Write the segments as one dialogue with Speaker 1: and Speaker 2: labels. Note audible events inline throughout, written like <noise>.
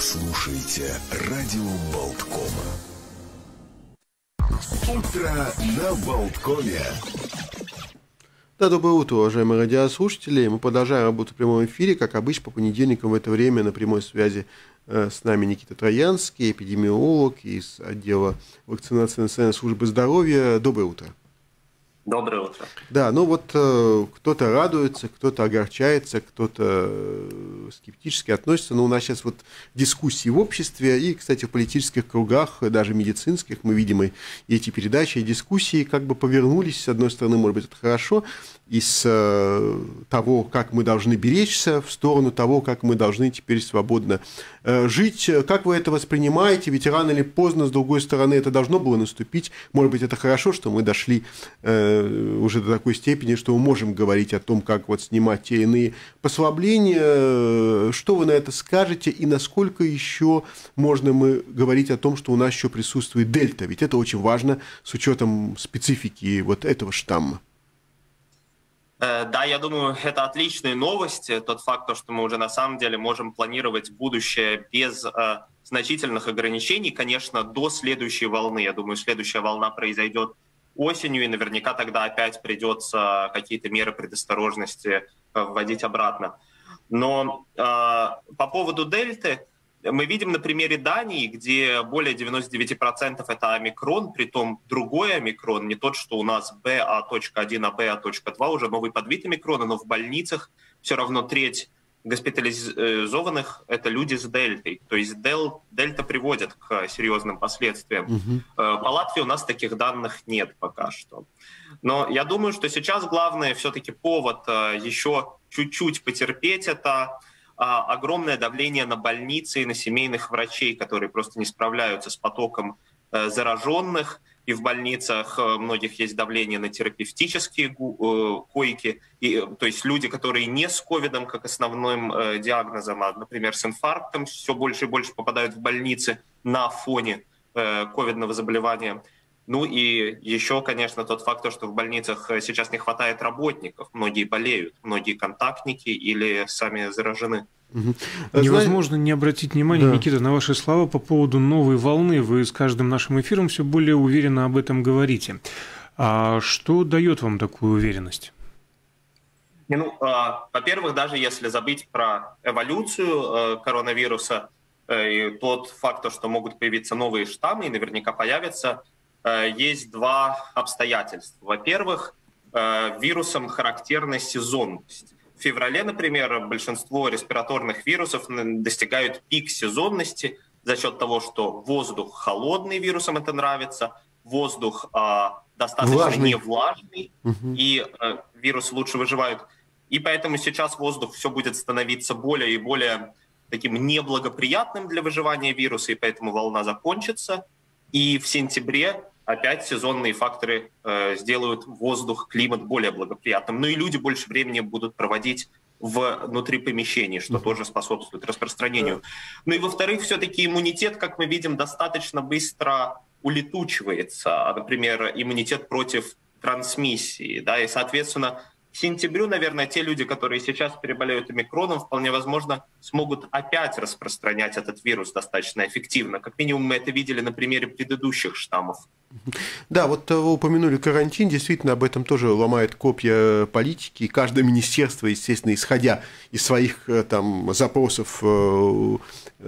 Speaker 1: слушаете радио Болткома. Утро на Болткоме.
Speaker 2: Да, доброе утро, уважаемые радиослушатели. Мы продолжаем работу в прямом эфире. Как обычно, по понедельникам в это время на прямой связи э, с нами Никита Троянский, эпидемиолог из отдела вакцинации Национальной службы здоровья. Доброе утро.
Speaker 3: Доброе утро.
Speaker 2: Да, ну вот э, кто-то радуется, кто-то огорчается, кто-то э, скептически относится. Но у нас сейчас вот дискуссии в обществе и, кстати, в политических кругах, даже медицинских, мы видим и эти передачи, и дискуссии как бы повернулись. С одной стороны, может быть, это хорошо, из э, того, как мы должны беречься, в сторону того, как мы должны теперь свободно э, жить. Как вы это воспринимаете? Ведь рано или поздно, с другой стороны, это должно было наступить. Может быть, это хорошо, что мы дошли э, уже до такой степени, что мы можем говорить о том, как вот снимать те иные послабления. Что вы на это скажете и насколько еще можно мы говорить о том, что у нас еще присутствует дельта? Ведь это очень важно с учетом специфики вот этого штамма.
Speaker 3: Э, да, я думаю, это отличные новости. Тот факт, что мы уже на самом деле можем планировать будущее без э, значительных ограничений, конечно, до следующей волны. Я думаю, следующая волна произойдет осенью, и наверняка тогда опять придется какие-то меры предосторожности э, вводить обратно. Но э, по поводу дельты, мы видим на примере Дании, где более 99% это омикрон, при том другой омикрон, не тот, что у нас BA.1, а BA.2, уже новый подвид омикрона, но в больницах все равно треть госпитализованных – это люди с дельтой. То есть дел, дельта приводит к серьезным последствиям. Угу. По Латвии у нас таких данных нет пока что. Но я думаю, что сейчас главное все-таки повод э, еще чуть-чуть потерпеть это – а, огромное давление на больницы и на семейных врачей, которые просто не справляются с потоком э, зараженных. И в больницах э, многих есть давление на терапевтические э, койки. И, то есть люди, которые не с ковидом как основным диагнозом, а, например, с инфарктом, все больше и больше попадают в больницы на фоне ковидного заболевания. Ну и еще, конечно, тот факт, что в больницах э, сейчас не хватает работников. Многие болеют, многие контактники или сами заражены.
Speaker 4: Угу. Невозможно не обратить внимание, да. Никита, на ваши слова по поводу новой волны. Вы с каждым нашим эфиром все более уверенно об этом говорите. А что дает вам такую уверенность?
Speaker 3: Ну, э, во-первых, даже если забыть про эволюцию э, коронавируса и тот факт, что могут появиться новые штаммы, и наверняка появятся, есть два обстоятельства. Во-первых, э, вирусам характерна сезонность. В феврале, например, большинство респираторных вирусов достигают пик сезонности за счет того, что воздух холодный, вирусам это нравится, воздух э, достаточно влажный. невлажный, угу. и э, вирусы лучше выживают. И поэтому сейчас воздух все будет становиться более и более таким неблагоприятным для выживания вируса, и поэтому волна закончится. И в сентябре опять сезонные факторы э, сделают воздух, климат более благоприятным. Ну и люди больше времени будут проводить внутри помещений, что тоже способствует распространению. Ну и во-вторых, все-таки иммунитет, как мы видим, достаточно быстро улетучивается. Например, иммунитет против трансмиссии. Да, и, соответственно, к сентябрю, наверное, те люди, которые сейчас переболеют омикроном, вполне возможно, смогут опять распространять этот вирус достаточно эффективно. Как минимум мы это видели на примере предыдущих штаммов. <laughs>
Speaker 2: Да, вот вы упомянули карантин, действительно об этом тоже ломает копья политики. И каждое министерство, естественно, исходя из своих э, там запросов э,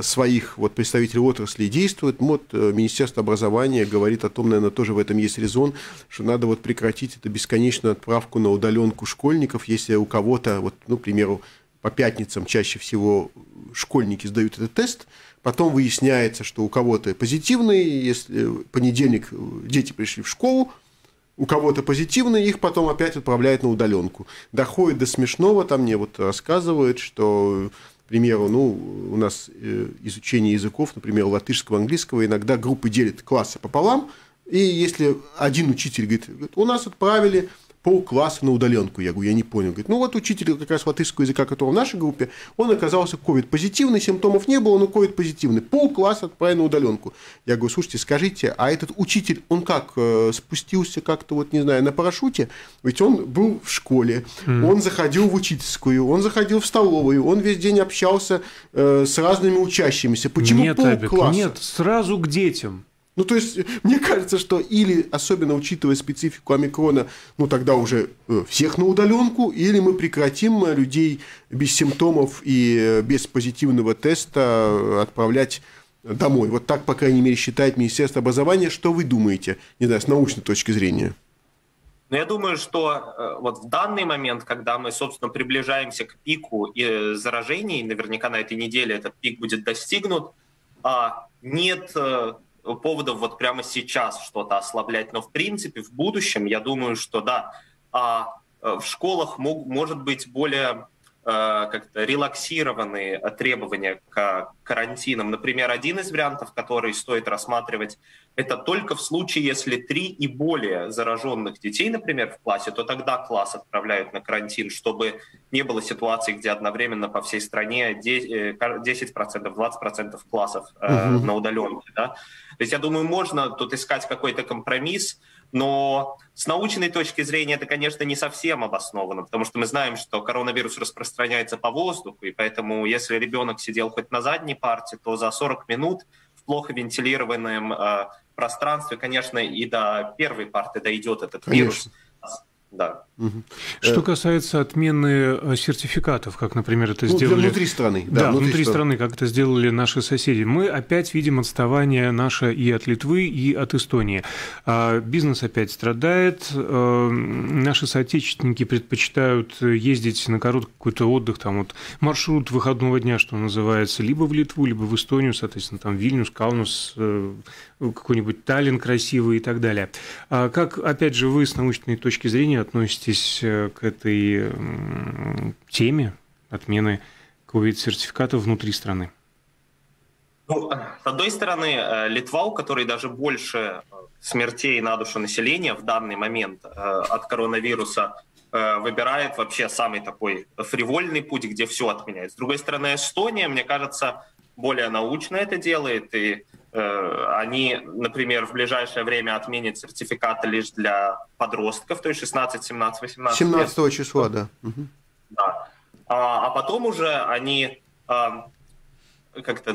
Speaker 2: своих вот представителей отрасли действует. Вот э, Министерство образования говорит о том, наверное, тоже в этом есть резон, что надо вот прекратить эту бесконечную отправку на удаленку школьников, если у кого-то, вот, ну, к примеру, по пятницам чаще всего школьники сдают этот тест, потом выясняется, что у кого-то позитивный, если в понедельник дети пришли в школу, у кого-то позитивный, их потом опять отправляют на удаленку. Доходит до смешного, там мне вот рассказывают, что к примеру, ну, у нас э, изучение языков, например, латышского, английского, иногда группы делят классы пополам, и если один учитель говорит, у нас отправили полкласса на удаленку. Я говорю, я не понял. Говорит, ну вот учитель как раз латышского языка, который в нашей группе, он оказался ковид-позитивный, симптомов не было, но ковид-позитивный. Полкласса отправили на удаленку. Я говорю, слушайте, скажите, а этот учитель, он как, э, спустился как-то, вот не знаю, на парашюте? Ведь он был в школе, mm. он заходил в учительскую, он заходил в столовую, он весь день общался э, с разными учащимися. Почему
Speaker 4: нет,
Speaker 2: полкласса?
Speaker 4: Абик, нет, сразу к детям.
Speaker 2: Ну, то есть, мне кажется, что или, особенно учитывая специфику омикрона, ну, тогда уже э, всех на удаленку, или мы прекратим э, людей без симптомов и э, без позитивного теста отправлять домой. Вот так, по крайней мере, считает Министерство образования. Что вы думаете, не знаю, с научной точки зрения?
Speaker 3: Но я думаю, что вот в данный момент, когда мы, собственно, приближаемся к пику заражений, наверняка на этой неделе этот пик будет достигнут, а нет поводов вот прямо сейчас что-то ослаблять, но в принципе в будущем я думаю, что да, а э, в школах мог, может быть более Э, как-то релаксированные требования к карантинам. Например, один из вариантов, который стоит рассматривать, это только в случае, если три и более зараженных детей, например, в классе, то тогда класс отправляют на карантин, чтобы не было ситуации, где одновременно по всей стране 10%, 20% классов э, угу. на удаленке. Да? То есть я думаю, можно тут искать какой-то компромисс, но с научной точки зрения это, конечно, не совсем обосновано, потому что мы знаем, что коронавирус распространяется по воздуху, и поэтому если ребенок сидел хоть на задней парте, то за 40 минут в плохо вентилированном э, пространстве, конечно, и до первой парты дойдет этот конечно. вирус.
Speaker 4: Да. Угу. Что касается отмены э, сертификатов, как, например, это ну, сделали...
Speaker 2: внутри страны.
Speaker 4: Да, да внутри, внутри страны, как это сделали наши соседи. Мы опять видим отставание наше и от Литвы, и от Эстонии. А бизнес опять страдает. А, наши соотечественники предпочитают ездить на короткий какой-то отдых, там вот маршрут выходного дня, что называется, либо в Литву, либо в Эстонию, соответственно, там Вильнюс, Каунус, э, какой-нибудь Таллин красивый и так далее. А как, опять же, вы с научной точки зрения относитесь э, к этой теме отмены COVID-сертификатов внутри страны?
Speaker 3: Ну, с одной стороны, э, Литва, у которой даже больше э, смертей на душу населения в данный момент от коронавируса, выбирает вообще самый такой фривольный путь, где все отменяет. С другой стороны, Эстония, мне кажется, более научно это делает, и они, например, в ближайшее время отменят сертификаты лишь для подростков, то есть 16, 17, 18
Speaker 2: 17 лет. числа, да.
Speaker 3: Да. А, а потом уже они а, как-то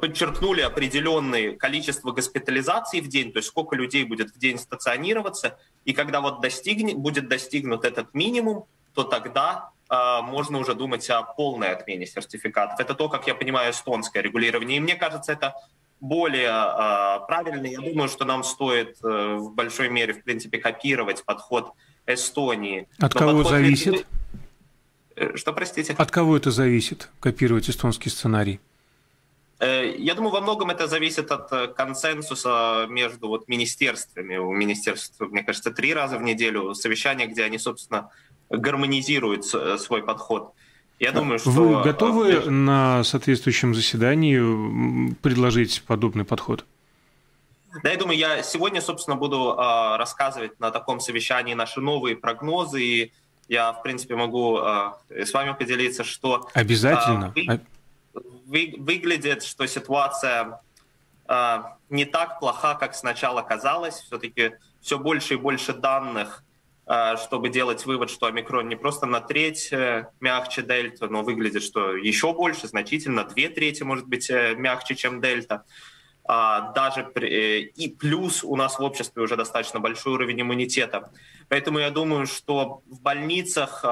Speaker 3: подчеркнули определенное количество госпитализаций в день, то есть сколько людей будет в день стационироваться, и когда вот достигнет, будет достигнут этот минимум, то тогда э, можно уже думать о полной отмене сертификатов. Это то, как я понимаю, эстонское регулирование. И мне кажется, это более э, правильный. Я думаю, что нам стоит э, в большой мере, в принципе, копировать подход Эстонии.
Speaker 4: От Но кого зависит? Литвы...
Speaker 3: Э, что, простите?
Speaker 4: От кого это зависит, копировать эстонский сценарий?
Speaker 3: Э, я думаю, во многом это зависит от э, консенсуса между вот министерствами. У министерств, мне кажется, три раза в неделю совещания, где они, собственно, гармонизируют свой подход. Я думаю, что...
Speaker 4: Вы готовы а, на соответствующем заседании предложить подобный подход?
Speaker 3: Да, я думаю, я сегодня, собственно, буду э, рассказывать на таком совещании наши новые прогнозы, и я, в принципе, могу э, с вами поделиться, что...
Speaker 4: Обязательно. Э,
Speaker 3: вы, вы, выглядит, что ситуация не так плоха, как сначала казалось. Все-таки все больше и больше данных чтобы делать вывод, что омикрон не просто на треть э, мягче дельта, но выглядит, что еще больше, значительно, две трети может быть э, мягче, чем дельта. А, даже и плюс у нас в обществе уже достаточно большой уровень иммунитета. Поэтому я думаю, что в больницах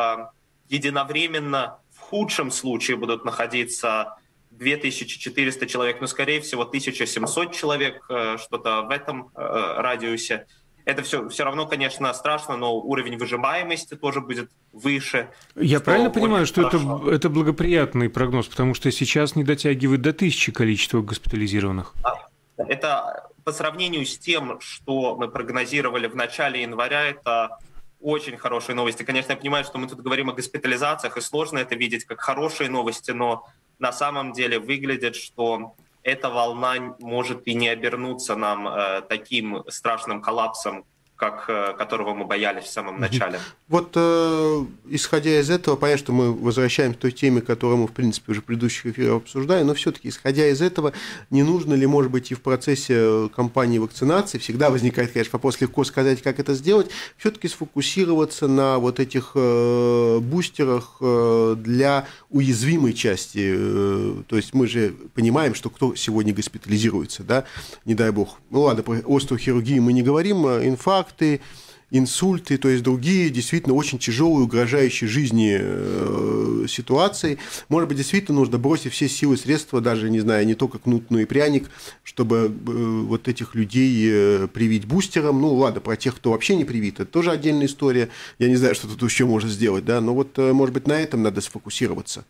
Speaker 3: единовременно в худшем случае будут находиться 2400 человек, но, скорее всего, 1700 человек, что-то в этом радиусе. Это все, все равно, конечно, страшно, но уровень выживаемости тоже будет выше.
Speaker 4: Я правильно понимаю, что это, это благоприятный прогноз, потому что сейчас не дотягивает до тысячи количества госпитализированных?
Speaker 3: Это по сравнению с тем, что мы прогнозировали в начале января, это очень хорошие новости. Конечно, я понимаю, что мы тут говорим о госпитализациях, и сложно это видеть как хорошие новости, но на самом деле выглядит, что эта волна может и не обернуться нам э, таким страшным коллапсом, как, э, которого мы боялись в самом начале.
Speaker 2: Вот э, исходя из этого, понятно, что мы возвращаемся к той теме, которую мы, в принципе, уже в предыдущих эфирах обсуждали, но все-таки, исходя из этого, не нужно ли, может быть, и в процессе кампании вакцинации, всегда возникает, конечно, вопрос, легко сказать, как это сделать, все-таки сфокусироваться на вот этих э, бустерах э, для уязвимой части. Э, то есть мы же понимаем, что кто сегодня госпитализируется, да, не дай бог. Ну ладно, про острую хирургию мы не говорим, а инфаркты, инсульты, то есть другие действительно очень тяжелые, угрожающие жизни э, ситуации. Может быть, действительно нужно бросить все силы и средства, даже, не знаю, не только кнут, но и пряник, чтобы э, вот этих людей э, привить бустером. Ну, ладно, про тех, кто вообще не привит, это тоже отдельная история. Я не знаю, что тут еще можно сделать, да, но вот, может быть, на этом надо сфокусироваться.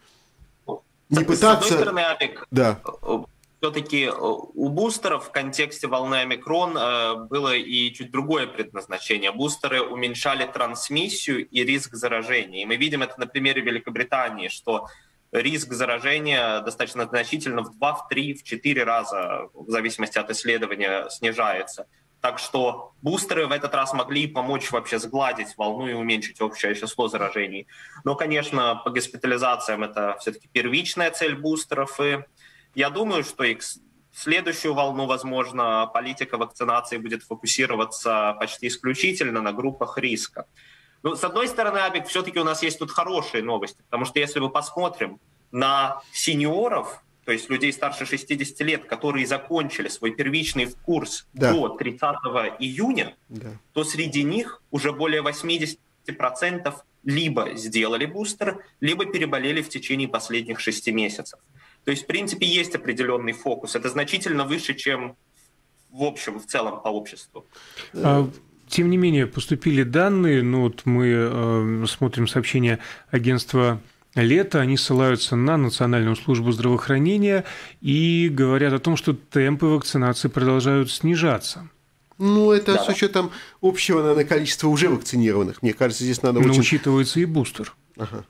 Speaker 3: Не пытаться... С одной стороны, Алик,
Speaker 2: да
Speaker 3: все-таки э, у бустеров в контексте волны омикрон э, было и чуть другое предназначение. Бустеры уменьшали трансмиссию и риск заражения. И мы видим это на примере Великобритании, что риск заражения достаточно значительно в 2, в 3, в 4 раза, в зависимости от исследования, снижается. Так что бустеры в этот раз могли помочь вообще сгладить волну и уменьшить общее число заражений. Но, конечно, по госпитализациям это все-таки первичная цель бустеров, и я думаю, что и следующую волну, возможно, политика вакцинации будет фокусироваться почти исключительно на группах риска. Ну, с одной стороны, Абик, все-таки у нас есть тут хорошие новости, потому что если мы посмотрим на сеньоров, то есть людей старше 60 лет, которые закончили свой первичный курс да. до 30 июня, да. то среди них уже более 80% либо сделали бустер, либо переболели в течение последних 6 месяцев. То есть, в принципе, есть определенный фокус. Это значительно выше, чем в общем, в целом по обществу.
Speaker 4: А, тем не менее, поступили данные, ну вот мы э, смотрим сообщения агентства лета, они ссылаются на Национальную службу здравоохранения и говорят о том, что темпы вакцинации продолжают снижаться.
Speaker 2: Ну, это да. с учетом общего, наверное, количества уже вакцинированных. Мне кажется, здесь надо
Speaker 4: Но очень... учитывается и бустер.
Speaker 3: Ага.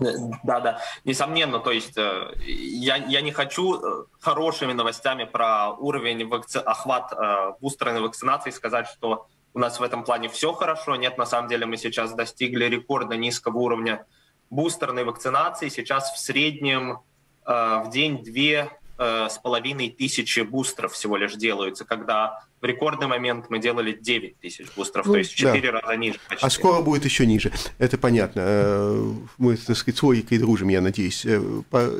Speaker 3: Да, да, несомненно, то есть э, я, я не хочу э, хорошими новостями про уровень вакци... охват э, бустерной вакцинации сказать, что у нас в этом плане все хорошо. Нет, на самом деле мы сейчас достигли рекордно низкого уровня бустерной вакцинации. Сейчас в среднем э, в день две Э, с половиной тысячи бустеров всего лишь делаются, когда в рекордный момент мы делали 9 тысяч бустеров, ну, то есть в 4 да. раза ниже
Speaker 2: почти. А скоро будет еще ниже, это понятно. Э, мы, так сказать, с логикой дружим, я надеюсь. Э,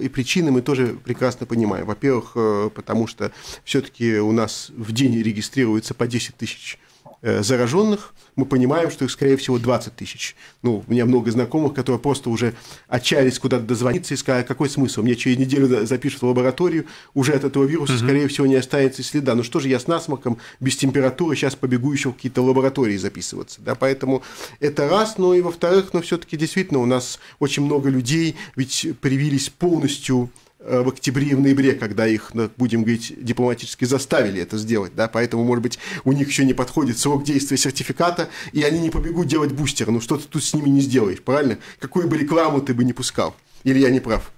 Speaker 2: и причины мы тоже прекрасно понимаем. Во-первых, потому что все-таки у нас в день регистрируется по 10 тысяч зараженных, мы понимаем, что их, скорее всего, 20 тысяч. Ну, у меня много знакомых, которые просто уже отчаялись куда-то дозвониться и сказали, какой смысл? Мне через неделю запишут в лабораторию, уже от этого вируса, угу. скорее всего, не останется следа. Ну что же я с насморком, без температуры, сейчас побегу еще в какие-то лаборатории записываться. Да? Поэтому это раз. Ну и во-вторых, ну все-таки действительно у нас очень много людей ведь привились полностью Э, в октябре и в ноябре, когда их, будем говорить, дипломатически заставили это сделать, да, поэтому, может быть, у них еще не подходит срок действия сертификата, и они не побегут делать бустер, ну что ты тут с ними не сделаешь, правильно? Какую бы рекламу ты бы не пускал? Или я не прав?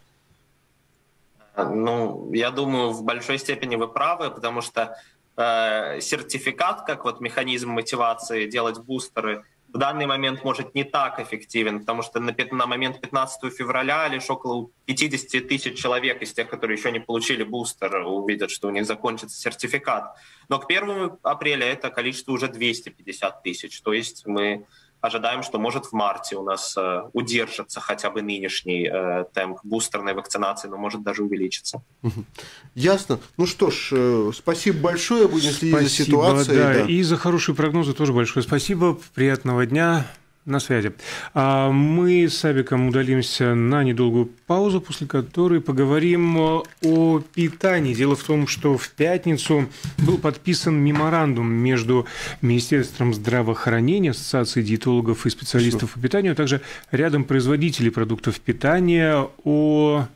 Speaker 3: Ну, я думаю, в большой степени вы правы, потому что э, сертификат, как вот механизм мотивации делать бустеры – в данный момент может не так эффективен, потому что на, на момент 15 февраля лишь около 50 тысяч человек из тех, которые еще не получили бустер, увидят, что у них закончится сертификат. Но к 1 апреля это количество уже 250 тысяч. То есть мы ожидаем, что может в марте у нас э, удержится хотя бы нынешний э, темп бустерной вакцинации, но может даже увеличиться.
Speaker 2: Ясно. Ну что ж, э, спасибо большое, будем следить спасибо, за ситуацией.
Speaker 4: Да. Да. И за хорошие прогнозы тоже большое спасибо. Приятного дня. На связи. А мы с Абиком удалимся на недолгую паузу, после которой поговорим о питании. Дело в том, что в пятницу был подписан меморандум между Министерством здравоохранения, Ассоциацией диетологов и специалистов по питанию, а также рядом производителей продуктов питания о,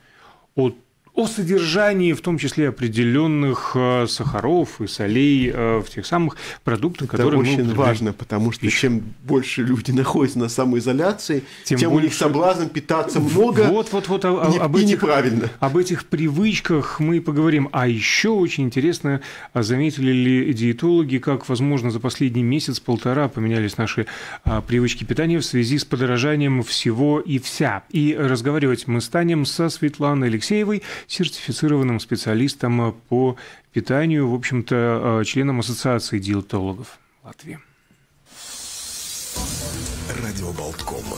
Speaker 4: о о содержании, в том числе определенных э, сахаров и солей э, в тех самых продуктах,
Speaker 2: Это
Speaker 4: которые
Speaker 2: очень
Speaker 4: мы
Speaker 2: важно, потому что
Speaker 4: пищу.
Speaker 2: чем больше люди <laughs> находятся на самоизоляции,
Speaker 4: Тем
Speaker 2: тем, у них
Speaker 4: больше-
Speaker 2: соблазн питаться много
Speaker 4: Вот, вот, вот о-
Speaker 2: и, не-
Speaker 4: об
Speaker 2: и
Speaker 4: этих
Speaker 2: неправильно.
Speaker 4: Об этих привычках мы поговорим. А еще очень интересно, а заметили ли диетологи, как, возможно, за последний месяц-полтора поменялись наши а, привычки питания в связи с подорожанием всего и вся. И разговаривать мы станем со Светланой Алексеевой, сертифицированным специалистом по питанию, в общем-то, а, членом Ассоциации диетологов Латвии.
Speaker 1: Радио Болткома.